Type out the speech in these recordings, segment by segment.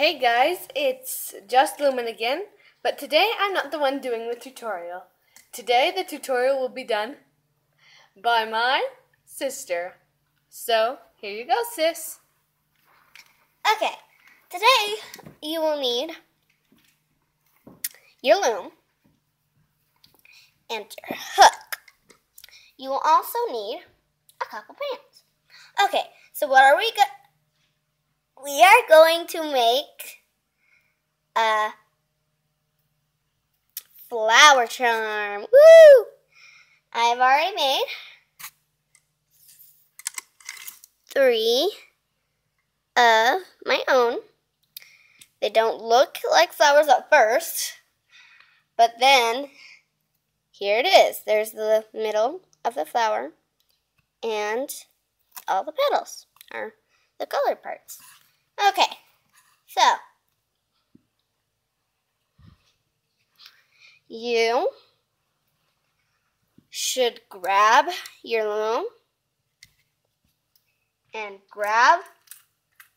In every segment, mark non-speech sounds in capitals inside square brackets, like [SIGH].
Hey guys, it's Just Loomin' again, but today I'm not the one doing the tutorial. Today the tutorial will be done by my sister. So, here you go, sis. Okay, today you will need your loom and your hook. You will also need a couple pants. Okay, so what are we going we are going to make a flower charm. Woo! I've already made three of my own. They don't look like flowers at first, but then here it is. There's the middle of the flower and all the petals are the colored parts. Okay, so you should grab your loom and grab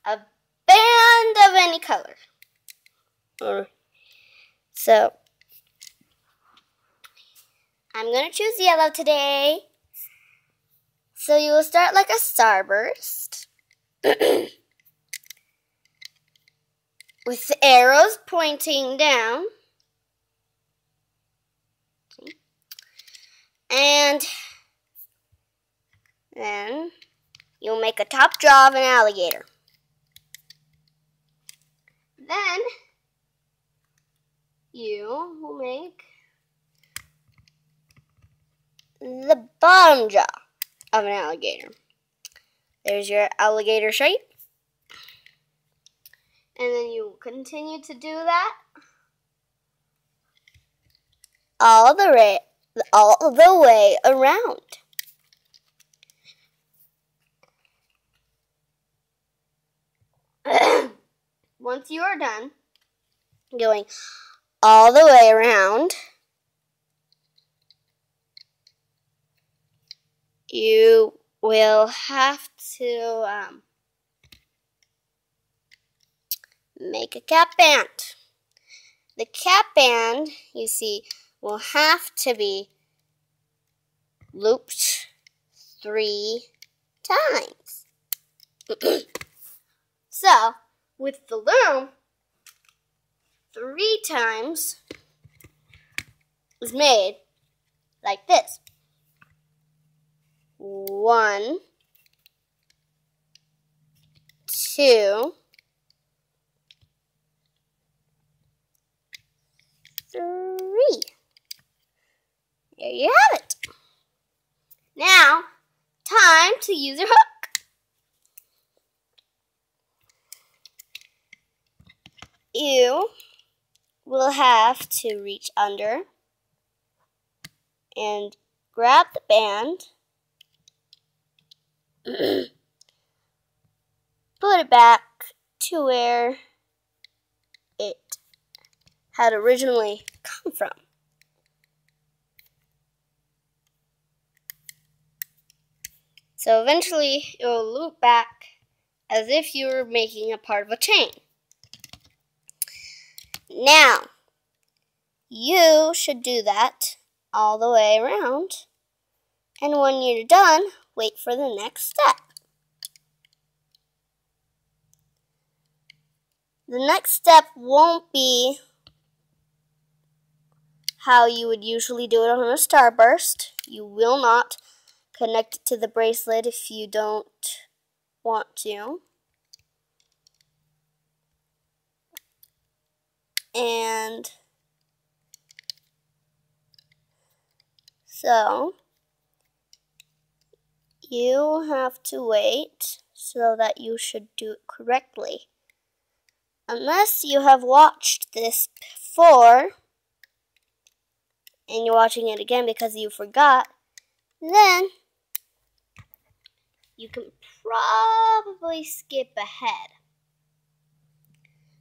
a band of any color. So I'm going to choose yellow today. So you will start like a starburst. [CLEARS THROAT] with the arrows pointing down. And then you'll make a top jaw of an alligator. Then you will make the bottom jaw of an alligator. There's your alligator shape. And then you continue to do that all the way, all the way around. [COUGHS] Once you are done going all the way around, you will have to um, make a cap band. The cap band, you see, will have to be looped three times. [CLEARS THROAT] so, with the loom, three times is made like this. One, two, three. There you have it. Now, time to use your hook. You will have to reach under and grab the band, [CLEARS THROAT] put it back to where it had originally come from. So eventually it will loop back as if you were making a part of a chain. Now, you should do that all the way around. And when you're done, wait for the next step. The next step won't be how you would usually do it on a starburst. You will not connect it to the bracelet if you don't want to. And so you have to wait so that you should do it correctly. Unless you have watched this before, and you're watching it again because you forgot, then you can probably skip ahead.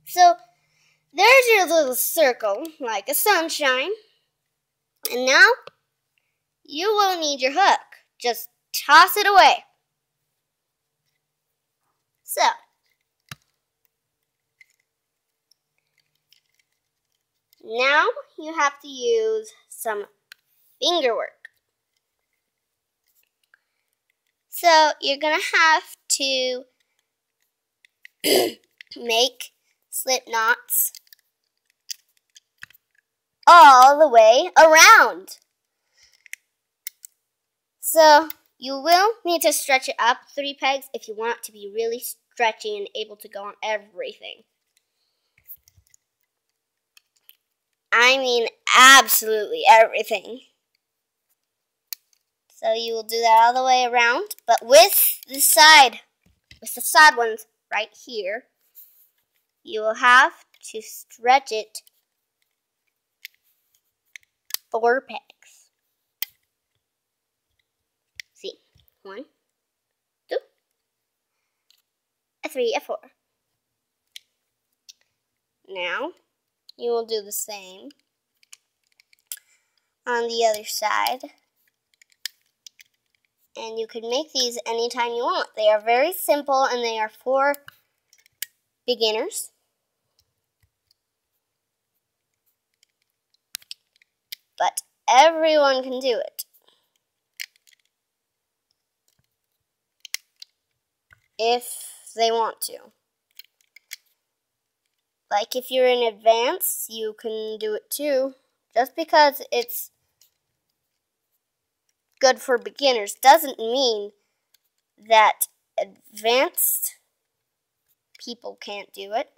So there's your little circle, like a sunshine. And now you won't need your hook. Just toss it away. So Now you have to use some finger work. So you're going to have to [CLEARS THROAT] make slip knots all the way around. So you will need to stretch it up three pegs if you want it to be really stretchy and able to go on everything. I mean absolutely everything. So you will do that all the way around, but with the side, with the side ones right here, you will have to stretch it four pegs. See, one, two, a three, a four. Now, you will do the same on the other side. And you can make these anytime you want. They are very simple and they are for beginners. But everyone can do it. If they want to. Like if you're in advance, you can do it too. Just because it's good for beginners doesn't mean that advanced people can't do it.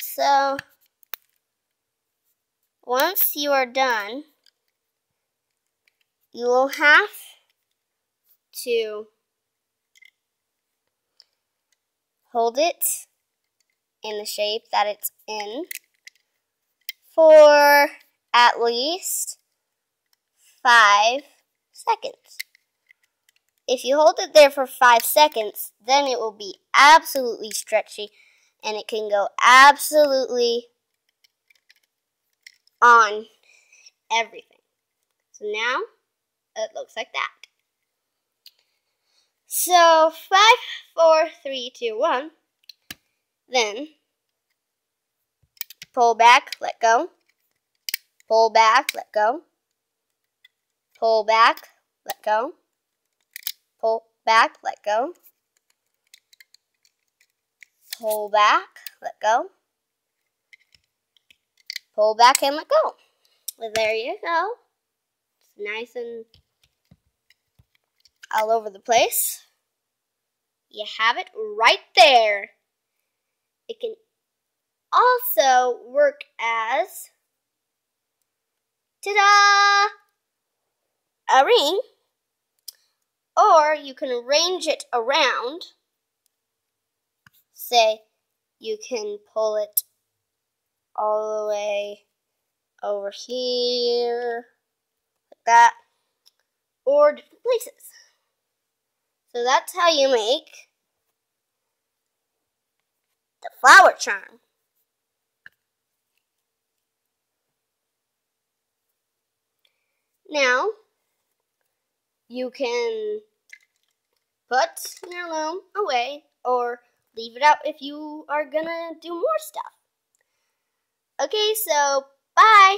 So, once you are done, you will have to hold it in the shape that it's in for at least five seconds. If you hold it there for five seconds, then it will be absolutely stretchy and it can go absolutely on everything. So now it looks like that. So five, four, three, two, one. Then pull back, let go. Pull back, let go. Pull back, let go. Pull back, let go. Pull back, let go. Pull back and let go. Well, there you go. It's nice and all over the place. You have it right there. It can also work as ta-da! A ring. Or you can arrange it around. Say you can pull it all the way over here, like that, or different places. So that's how you make the flower charm. Now, you can put your loom away or leave it out if you are gonna do more stuff. Okay, so bye!